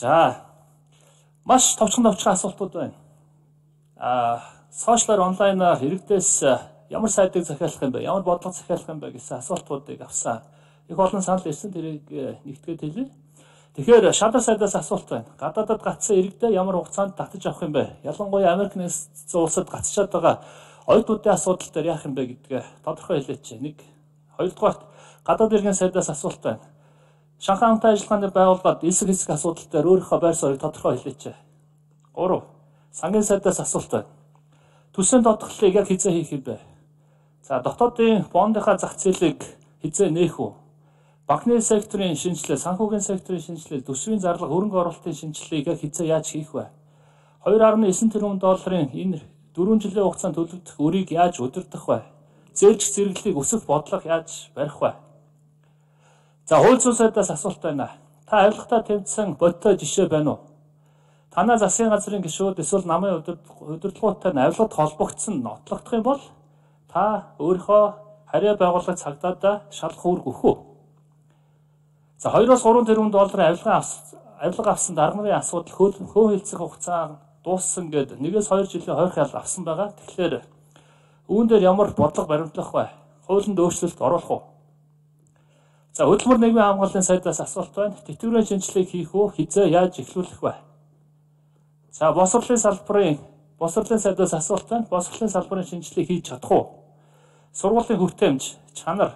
За маш товчхон товчхон асуултууд байна. Аа сошиалар онлайнаар иргэдээс ямар сайдыг захиалах юм бэ? Ямар бодлого захиалах юм бэ гэсэн асуултуудыг авсан. Их олон санал ирсэн тэрийг нэгтгээд хэлье. Тэгэхээр шадар сайдаас асуулт байна. Гадаадад гацсан иргэдээ ямар хугацаанд татаж авах юм бэ? Ялангуяа Америк нэгдсэн улсад гацчаад байгаа оюутнуудын асуудал дээр яах юм бэ гэдгээ тодорхой хэлээч. Нэг хоёрдугаарт гадаад иргэн сайдаас асуулт байна. Шанхай хамтын ажиллагааны байгууллагад эсэг эсэг асуудал дээр өөрийнхөө байр суурийг тодорхой хэлээч. 3. Сангийн сайдаас асуулт байна. Төсөөнд тодглолыг яг хизээ хийх юм бэ? За дотоодын бондынхаа зах зээлийг хизээ нээх үү? Банкны секторын шинжилгээ, санхүүгийн секторын шинжилгээ, төсвийн зарлага, хөрөнгө оруулалтын шинжилгээг яг хизээ яаж хийх вэ? 2.9 тэрбум долларын энэ 4 жилийн хугацаанд төлөгдөх өрийг яаж удирдах вэ? Зээлж зэрэглэлийг өсөх бодлого яаж барих вэ? За хууль зүйн сайдаас асуулт байна. Та авилгатаа тэмцсэн бодтой жишээ байна уу? Танаа засгийн газрын гишүүд эсвэл намын удирдлагуудтай авилгад холбогдсон нотлогдох юм бол та өөрийнхөө хариа байгууллага цагдаад шалах үүрэг өгөх үү? За 2-оос 3 тэрбум долларын авилга авилга авсан дарганы асуудал хөөн хилцэх хугацаа дууссан гээд 1-2 жилийн хойх ял авсан байгаа. Тэгэхээр үүн дээр ямар бодлого баримтлах вэ? Хуулинд өөрчлөлт оруулах уу? За хөдөлмөр нийгмийн хамгааллын сайдаас асуулт байна. Тэтгэврийн шинжилгээг хийх үү? Хизээ яаж эхлүүлэх вэ? За босрлын салбарын босрлын сайдаас асуулт байна. Босрлын салбарын шинжилгээг хийж чадах уу? Сургуулийн хүртээмж, чанар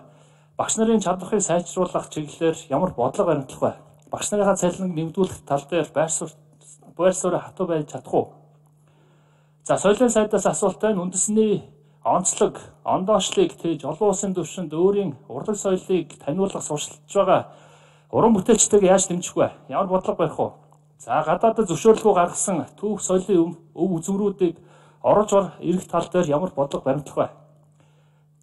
багш нарын чадварыг сайжруулах чиглэлээр ямар бодлого баримтлах вэ? Багш нарынхаа цалинг нэмэгдүүлэх тал дээр байр суурь байр суурь хатуу байж чадах уу? За соёлын сайдаас асуулт байна. Үндэсний онцлог, ондоошлыг тээж олон улсын түвшинд өөрийн урлаг соёлыг таниулах сурчилж байгаа уран бүтээлчтэйг яаж дэмжих вэ? Ямар бодлого барих вэ? За гадаадд зөвшөөрлөгөө гаргасан түүх соёлын өв үзмрүүдийг оруулж ор ирэх тал дээр ямар бодлого баримтлах вэ?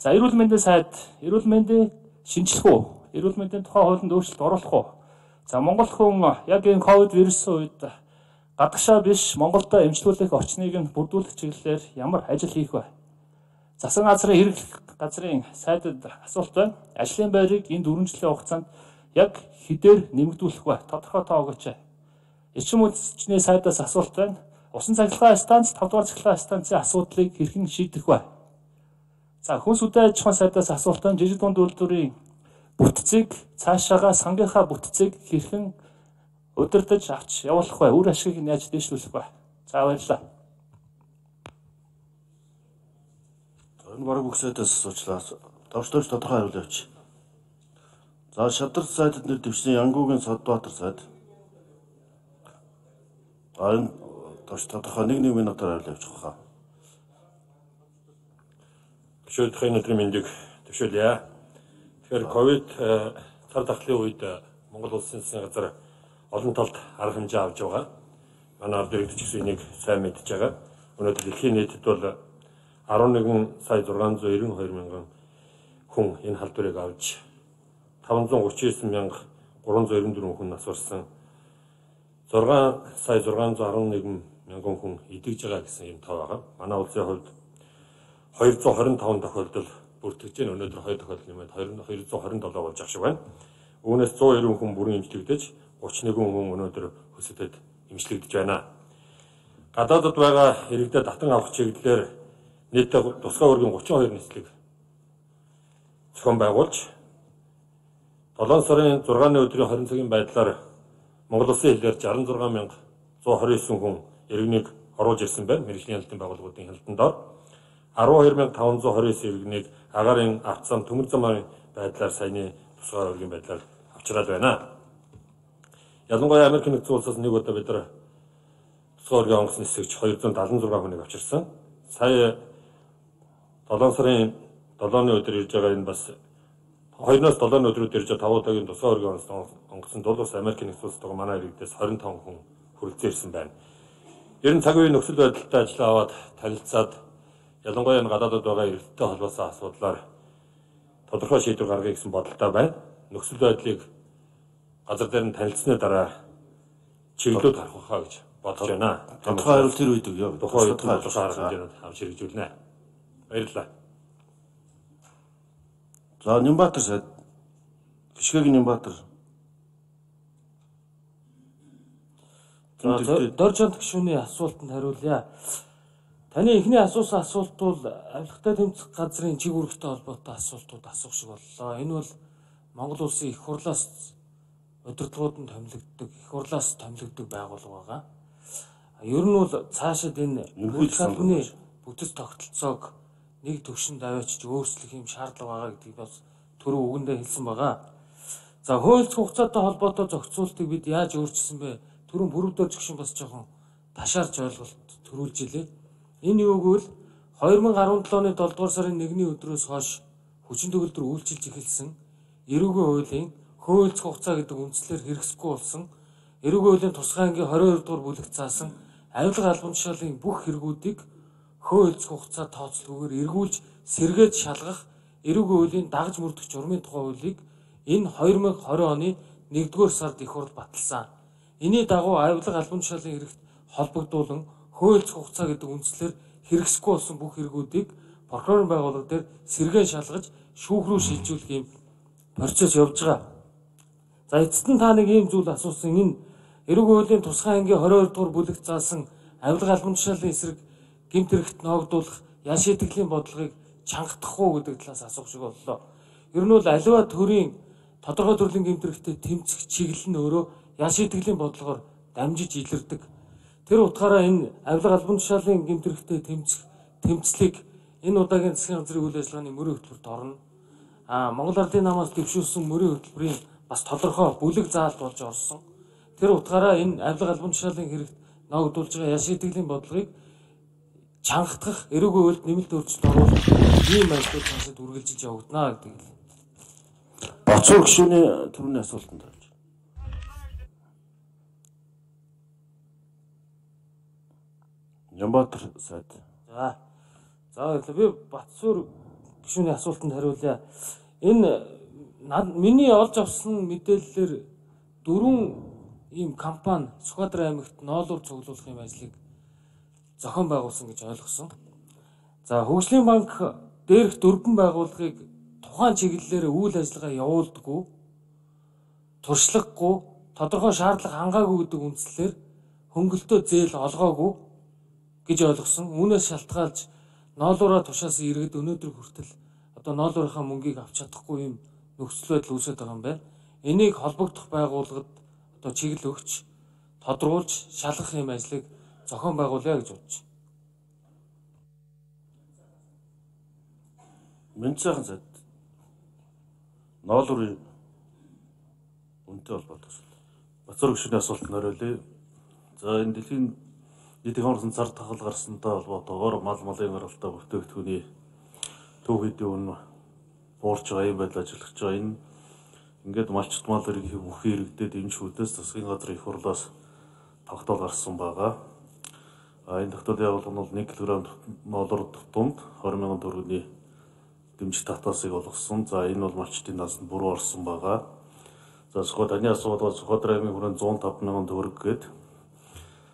За эрүүл мэндийн сайд, эрүүл мэндийн шинжлэх үү? Эрүүл мэндийн тухай хуулинд өөрчлөлт оруулах уу? За Монгол хүн яг энэ ковид вирусын үед гадагшаа биш Монголдо эмчилүүлэх орчныг нь бүрдүүлэх чиглэлээр ямар ажил хийх вэ? Засгийн газрын хэрэг газрын сайдад асуулт байна. Ажлын байрыг энэ 4 жилийн хугацаанд яг хэдээр нэмэгдүүлэх вэ? Тодорхой тоо өгөөч. Ичим үйлчний сайдаас асуулт байна. Усан цахилгаан станц, 5 дугаар цахилгаан станцын асуудлыг хэрхэн шийдэх вэ? За хүнс үдэ аж ахуйн сайдаас асуулт байна. Жижиг дунд үйлдвэрийн бүтцийг цаашаага сангийнхаа бүтцийг хэрхэн удирдах авч явуулах вэ? Үр ашгийг яаж дэвшлүүлэх вэ? За баярлалаа. Энэ бараг бүх сайдаас суучлаа. Дорчдорч тодорхой хариулт явууч. За шадар сайдад нэр дэвшсэн Янгуугийн Содбаатар сайд. Арын дорч тодорхой нэг нэг минутаар хариулт явуучих хаа. Төшөөлтийн өдрийн мэндийг төшөөлье. Тэгэхээр ковид цар тахлын үед Монгол улсын засгийн газар олон талд арга хэмжээ авч байгаа. Манай ард иргэд ч гэсэн энийг сайн мэдж байгаа. Өнөөдөр дэлхийн нийтэд бол 11 сая 692 мянган хүн энэ халдварыг авч 539 мянга 394 хүн нас барсан 6 сая 611 мянган хүн идэгж байгаа гэсэн юм тоо байгаа. Манай улсын хувьд 225 тохиолдол бүртгэж байна. Өнөөдөр 2 тохиолдол нэмээд 227 болж ах шиг байна. Үүнээс 190 хүн бүрэн имжлэгдэж 31 хүн өнөөдөр хөсөлтөд имжлэгдэж байна. Гадаадд байгаа иргэдэд татан авах чиглэлээр нийтдээ тусгай өргөн 32 нислэг зохион байгуулж 7 сарын 6-ны өдрийн 20 цагийн байдлаар Монгол Улсын хилээр 66129 хүн иргэнийг оруулж ирсэн байна. Мэргэжлийн хяналтын байгууллагуудын хяналтандор 12529 иргэнийг агарын авцсан төмөр замын байдлаар саяны тусгай өргөн байдлаар авчраад байна. Ялангуяа Америк нэгдсэн улсаас нэг удаа бид нар тусгай өргөн онгоцны нисгэж 276 хүнийг авчирсан. Сая 7 сарын 7-ны өдөр ирж байгаа энэ бас 2-оос 7-ны өдрүүд ирж байгаа 5 удаагийн тусгай өргөн онгоцны дул бас Америк нэгдсэн улстай манай иргэдээс 25 хүн хүрэлцэн ирсэн байна. Ер нь цаг үеийн нөхцөл байдалтай ажиллаа аваад танилцаад ялангуяа энэ гадаадд байгаа эрэлттэй холбоотой асуудлаар тодорхой шийдвэр гаргая гэсэн бодолтой байна. Нөхцөл байдлыг газар дээр нь танилцсны дараа чиглэлүүд харах хаа гэж бодож байна. Тодорхой хариулт тэр үед өгөө. Тухайн үед тодорхой хэмжээнд хамж хэрэгжүүлнэ. Баярлалаа. За Нямбатар сайд Гişгэгийн Нямбатар Доржонт гишүүний асуултанд хариулъя. Таны эхний асуусан асуулт бол авилгатай тэмцэх газрын чиг үүрэгтэй холбоотой асуултууд асуух шиг боллоо. Энэ бол Монгол улсын их хурлаас удирдлагууд нь томилогддог, их хурлаас томилогддог байгууллага байгаа. Ер нь бол цаашид энэ Ерөнхийд албаны бүтэц тогтолцоог нэг төвшөнд аваачиж өөрчлөх юм шаардлага байгаа гэдгийг бас түрүү үгэндээ хэлсэн байгаа. За хуульч хугацаатай холбоотой зохицуултыг бид яаж өөрчилсөн бэ? Түрүүн бүрөвдөр згшин бас жоохон ташаарч ойлголт төрүүлж илээ. Энэ юу гэвэл 2017 оны 7 дугаар сарын 1-ний өдрөөс хойш хүчин төгөлдөр үйлчилж эхэлсэн эрүүгийн хуулийн хуульч хугацаа гэдэг үндслээр хэрэгсэхгүй болсон эрүүгийн хуулийн тусгай ангийн 22 дугаар бүлэг заасан авилга албан тушаалын бүх хэрэгүүдийг хуульч хугацаа тооцоолгүйгээр эргүүлж сэргээд шалгах эрүүгийн хуулийн дагж мөрдөх журмын тухай хуулийг энэ 2020 оны 1-р сард их хурд баталсан. Иний дагуу авилга албан тушаалын хэрэгт холбогдуулан хуульч хугацаа гэдэг үндслээр хэрэгсэхгүй болсон бүх хэрэгүүдийг прокурорын байгууллага дээр сэргээн шалгаж шүүх рүү шилжүүлэх юм процесс явж байгаа. За эцэст нь та нэг ийм зүйл асуусан энэ эрүүгийн хуулийн тусгай ангийн 22 дугаар бүлэгт заасан авилга албан тушаалын эсрэг гэмт хэрэгт ногдуулах ян шитгэлийн бодлогыг чангадах уу гэдэг талаас асуух шиг боллоо. Ер нь бол аливаа төрийн тодорхой төрлийн гэмт хэрэгтээ тэмцэх чиглэл нь өөрөө ян шитгэлийн бодлогоор дамжиж илэрдэг. Тэр утгаараа энэ авилга албан тушаалын гэмт хэрэгтээ тэмцэх тэмцлийг энэ удаагийн засгийн газрын үйл ажиллагааны мөрийн хөтөлбөрт орно. А Монгол Ардын намаас дэвшүүлсэн мөрийн хөтөлбөрийн бас тодорхой бүлэг заалт болж орсон. Тэр утгаараа энэ авилга албан тушаалын хэрэгт ногдуулж байгаа яш итгэлийн бодлогыг чангатгах эрүүгийн үйлд нэмэлт өөрчлөлт оруулах ийм ажлууд цаашид үргэлжилж явагдана гэдэг. Бацуур гишүүний түрүүний асуултанд хариулж. Нямбатар сайд. За. За. Би Батсуур гишүүний асуултанд хариулъя. Энэ миний олж авсан мэдээллээр дөрвөн ийм компани Сүхбаатар аймагт ноолуур цуглуулах юм ажлыг зохион байгуулсан гэж ойлгосон. За хөгжлийн банк дээрх дөрвөн байгууллагыг тухайн чиглэлээр үйл ажиллагаа явуулдаггүй, туршлагагүй, тодорхой шаардлага хангаагүй гэдэг үндслээр хөнгөлтөө зээл олгоогүй гэж ойлгосон. Үүнээс шалтгаалж ноолуураа тушаасан иргэд өнөөдөр хүртэл одоо ноолуурынхаа мөнгийг авч чадахгүй юм нөхцөл байдал үүсэж байгаа юм байна. Энийг холбогдох байгууллагад одоо чиглэл өгч тодруулж шалгах юм ажлыг зохион байгуулъя гэж бодож байна. Мэнцэхэн сайд. Ноолуурын үнэтэй холбоотой асуулт. Бацуур гишүүний асуултанд хариулъя. За энэ дэлхийн нийтийн орсон цар тахал гарсантай холбоотойгоор мал малын гаралтай бүтээгдэхүүний төв хэдийн үн буурч байгаа юм байдал ажиллаж байгаа. Энэ ингээд малчт мал эргийн бүхий иргэдэд энэ шүлдээс засгийн газрын их хурлаас тогтоол гарсан байгаа. Энэ тогтоолын явуулга нь бол 1 кг ноолор тутамд 20 сая төгрөгийн дэмжих татвасыг олгосон. За энэ бол малчтын насанд буруу орсон байгаа. За сухад таны асуудал бол Сүхбаатар аймгийн хүрээнд 105 сая төгрөг гээд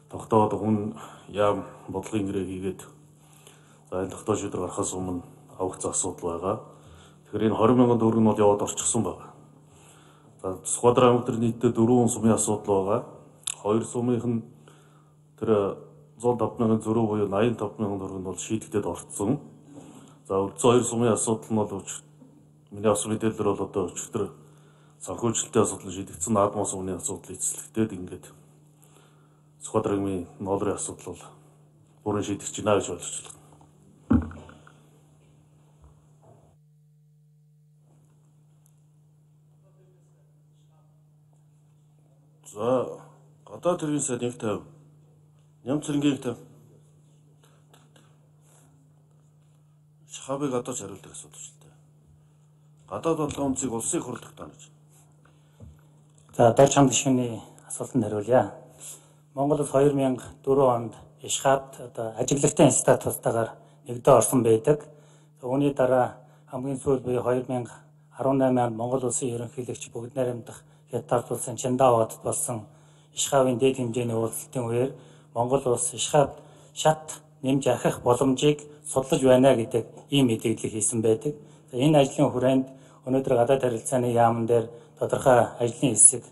тогтоод хүн яам бодлогын гэрээ хийгээд за энэ тогтоож өдр гарахаас өмнө авах асуудал байгаа. Тэгэхээр энэ 20 сая төгрөг нь бол яваад орчихсон байгаа. За аймаг төр нийтдээ дөрвөн сумын асуудал байгаа. Хоёр сумынх нь тэр 105 мянган зөрүү буюу 85 мянган төгрөг нь бол шийдэгдээд орцсон. За үлдсэн хоёр сумын асуудал нь бол миний авсан мэдээлэлээр бол одоо өчтөр санхүүжилтийн асуудал шийдэгдсэн наадмын сумны асуудал эцэслэгдээд ингээд Сүхбаатар аймгийн ноолрын асуудал бол бүрэн шийдэгч байна гэж ойлгож байна. За гадаад хэргийн сайд 150 Ням цэрэнгийн 150 Шахабыг одоо ч хариулдаг асуудал шүү дээ. Гадаад бодлогын үнцийг улсын хурлах таанаж. За дор чамд гишүүний асуултанд хариулъя. Монгол улс 2004 онд Ишхабд одоо ажиглагтай статустайгаар нэгдээ орсон байдаг. Үүний дараа хамгийн сүүл буюу 2018 онд Монгол улсын ерөнхийлөгч бүгд найрамдах хятад улсын Чандаавад болсон Ишхабын дэд хэмжээний уулзалтын үеэр Монгол улс Ишхаб шат нэмж ахих боломжийг судлаж байна гэдэг ийм мэдээлэл хийсэн байдаг. Энэ ажлын хүрээнд өнөөдөр гадаад харилцааны яамн дээр тодорхой ажлын хэсэг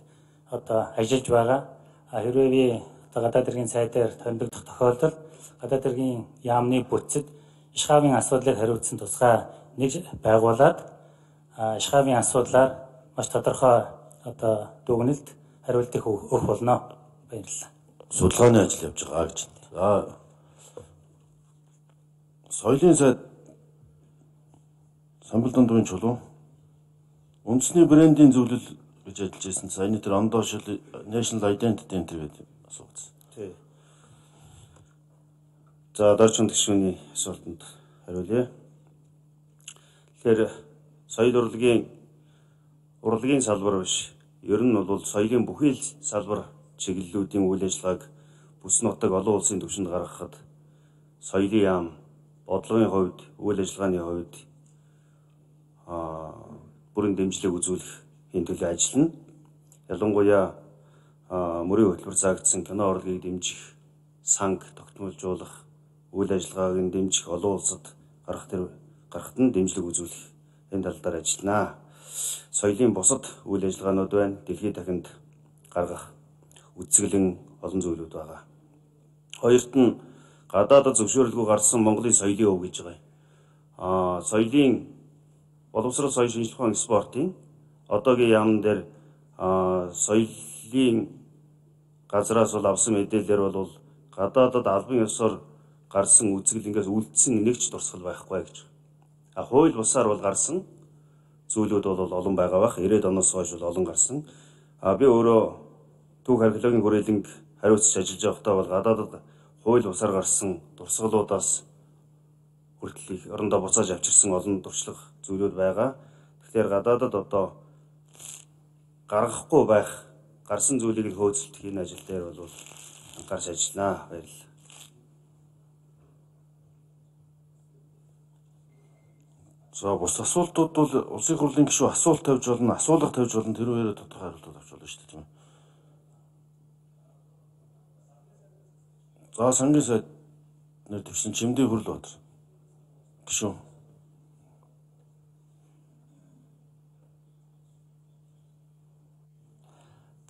одоо ажиллаж байгаа. Хэрвээ би одоо гадаад иргэн сайдаар томилогдох тохиолдолд гадаад иргэн яамны бүтцэд ишхавын асуудлыг хариуцсан тусгай нэг байгуулад ишхавын асуудлаар маш тодорхой одоо дүгнэлт хариултыг өгөх болно. Баярлалаа. Судалгааны ажил явж байгаа гэж. За соёлын сайд Самбалдан дурын чулуу үндэсний брендийн зөвлөл гэж ажиллаж байсан. Саяны тэр ондоошил National Identity энэ гэдэг асуусан. Тий. За дорчин гишүүний асуултанд хариулъя. Тэгэхээр соёл урлагийн урлагийн салбар биш. Ер нь бол соёлын бүхий л салбар чиглэлүүдийн үйл ажиллагааг бүс нутаг олон улсын түвшинд гаргахад соёлын яам, бодлогын хувьд, үйл ажиллагааны хувьд аа бүрэн дэмжлэг үзүүлэх энэ төлөө ажиллана. Ялангуяа мөрийн хөтөлбөр заагдсан кино урлагийг дэмжих, санг тогтмолжуулах, үйл ажиллагааг нь дэмжих олон улсад гарах тэр гарахт нь дэмжлэг үзүүлэх энэ тал дээр ажилланаа. Соёлын бусад үйл ажиллагаанууд байна. Дэлхийд дахинд гаргах үцгэлэн олон зүйлүүд байгаа. Хоёрт нь гадаадд зөвшөөрлгүй гарсан Монголын соёлын өв гэж байгаа. Аа соёлын боловсрол соёл шинжилгээ ухааны спортын одоогийн яамн дээр соёлын газраас бол авсан мэдээлэлээр бол гадаадад албан ёсоор гарсан үзэгэл ингээс үлдсэн нэгч дурсгал байхгүй гэж. А хууль бусаар бол гарсан зүйлүүд бол олон байгаа бах. 90-ад оноос хойш бол олон гарсан. А би өөрөө түүх археологийн хүрээлэнг хариуцж ажиллаж байхдаа бол гадаадад хууль бусаар гарсан дурсгалуудаас хүртэл их орондоо буцааж авчирсан олон туршлага зүйлүүд байгаа. Тэгэхээр гадаадад одоо гаргахгүй байх гарсан зүйлийг л хөөцөлдөх энэ ажил дээр бол анхаарч ажилланаа. Баярлалаа. За бус асуултууд бол улсын хурлын гишүүн асуулт тавьж болно, асуулга тавьж болно. Тэр үеэрээ тодорхой хариулт авч болно шүү дээ, тийм ээ. За сангийн сайд нэр төвсөн чимдээ хөрл бод. Гишүүн.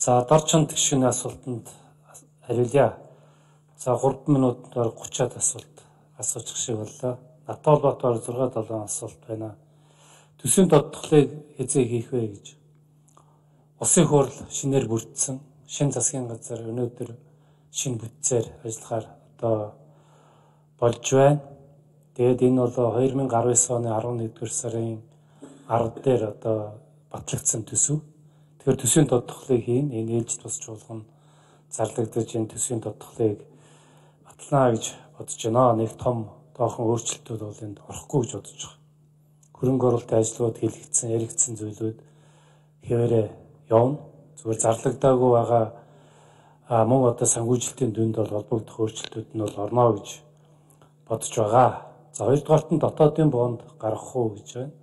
За дорчонд гишүүний асуултанд хариулъя. За 3 минутаар 30-аад асуулт асуучих шиг боллоо. Натал Батбар 6 7 асуулт байна. Төсвийн тодтголыг хязээ хийх вэ гэж. Улсын хурл шинээр бүрдсэн. Шин засгийн газар өнөөдөр шин бүтцээр ажиллахаар одоо болж байна. Тэгээд энэ бол 2019 оны 11-р сарын 10 дээр одоо батлагдсан төсөв. Тэгэхээр төсвийн тодтголыг хийн. Энэ ээлж тус чуулган зарлагдаж энэ төсвийн тодтголыг батлана гэж бодож байна. Нэг том тоохон өөрчлөлтүүд бол энд орохгүй гэж бодож байгаа. Хөрөнгө оруулалтын ажлууд хийлэгдсэн, яригдсан зүйлүүд хэвээрээ явна. Зүгээр зарлагдаагүй байгаа а мөн одоо санхүүжилтийн дүнд бол холбогдох өөрчлөлтүүд нь бол орно гэж бодож байгаа. За хоёрдугаарт нь дотоодын боонд гаргах уу гэж байна.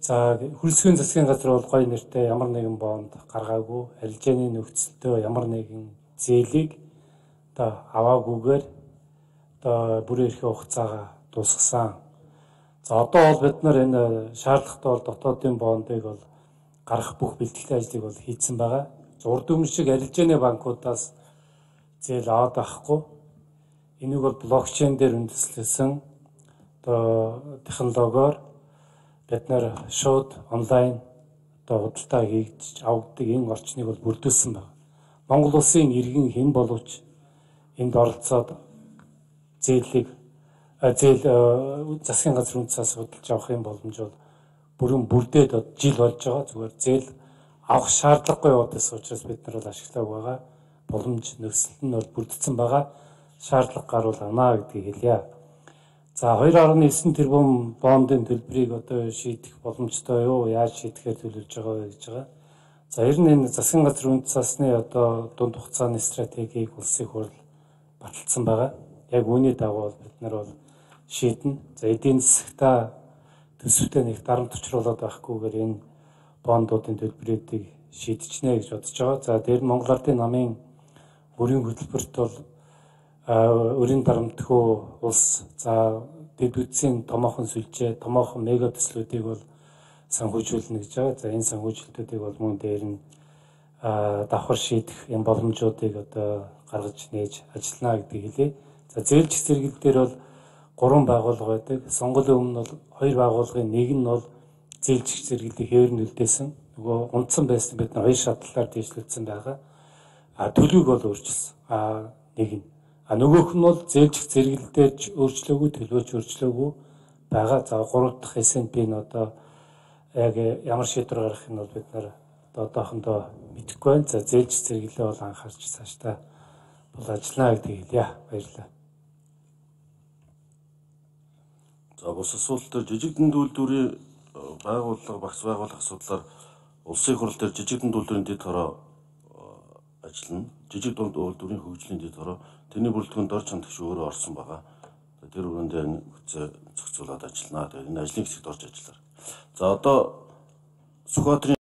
За хөрөлсгийн засгийн газар бол гоё нэртэй ямар нэгэн боонд гаргаагүй арилжааны нөхцөлтөө ямар нэгэн зээлийг одоо аваагүйгээр одоо бүрэн эрхээ хугацаагаа дуусгасан. За одоо бол бид нар энэ шаардлагатай бол дотоодын бондыг бол гаргах бүх бэлтгэл ажлыг бол хийцэн байгаа. Урд өмнө шиг арилжааны банкудаас зээл аваад байхгүй. Энийг бол блокчейн дээр үндэслэсэн одоо технологиор бид нар шууд онлайн одоо худалдаа хийж авдаг энэ орчныг бол бүрдүүлсэн байна. Монгол улсын иргэн хэн боловч энд оролцоод зээлийг зээл засгийн газрын үндэсээс худалдаж авах юм боломж бол бүрэн бүрдээд жил болж байгаа. Зүгээр зээл авах шаардлагагүй удаас учраас бид нар бол ашиглааг байгаа. Боломж нөхцөлт нь бол бүрдсэн байгаа. Шаардлага гарвал авнаа гэдгийг хэлье. За 2.9 тэрбум бондын төлбөрийг одоо шийдэх боломжтой юу? Яаж шийдэхээр төлөвлөж байгаа вэ гэж байгаа. За ер нь энэ засгийн газрын үнд цасны одоо дунд хугацааны стратегийг улсын хурл баталсан байгаа. Яг үүний дагуу бид нар бол шийднэ. За эдийн засагта төсөвтэй нэг дарамт учруулад байхгүйгээр энэ бондуудын төлбөрүүдийг шийдчихнэ гэж бодож байгаа. За дээр нь Монгол Ардын намын бүрийн хөтөлбөрт бол өрийн дарамтгүй улс за дэд үтсийн томоохон сүлжээ, томоохон мега төслүүдийг бол санхүүжүүлнэ гэж байгаа. За энэ санхүүжилтүүдийг бол мөн дээр нь давхар шийдэх юм боломжуудыг одоо гаргаж нээж ажиллана гэдгийг хэлээ. За зээлч зэрэгэл дээр бол гурван байгууллага байдаг. Сонгуулийн өмнө бол хоёр байгууллагын нэг нь бол зээлч зэрэглэлийг хэвээр нөлдөөсөн. Нөгөө унтсан байсан бид хоёр шатлалаар дэвшлэгдсэн байгаа. А төлөвийг бол өөрчилсөн. А нэг нь. А нөгөөх нь бол зээлч зэрэглэл дээр ч өөрчлөөгүй, төлөвч өөрчлөөгүй байгаа. За гурав дахь СНП нь одоо яг ямар шийдвэр гаргахыг нь бол бид нар одоохондоо мэдэхгүй байна. За зээлч зэрэглэлээ бол анхаарч цаашдаа бол ажиллана гэдгийг хэлье. Баярлалаа. За бус асуулт төр жижиг дүндүүлдүүрийн байгууллага багц байгуулах асуудлаар улсын хурал дээр жижиг дүндүүлдүүрийн дэд хороо ажиллана. Жижиг дүндүүлдүүрийн хөгжлийн дэд хороо тэрний бүрэлдэхүүн дор чандагш өөрөө орсон байгаа. Тэр өрөөнд энэ хүчээ зохицуулаад ажиллана. Тэгээд энэ ажлын хэсэгт орж ажиллаар. За одоо Сүхбаатарын